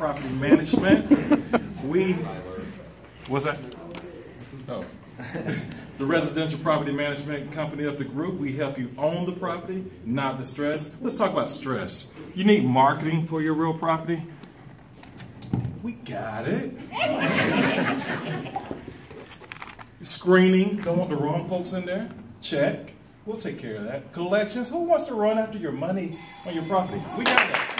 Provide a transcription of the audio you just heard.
Property Management. We, what's that? Oh. The residential property management company of the group. We help you own the property, not the stress. Let's talk about stress. You need marketing for your real property? We got it. Screening, don't want the wrong folks in there? Check. We'll take care of that. Collections, who wants to run after your money on your property? We got that.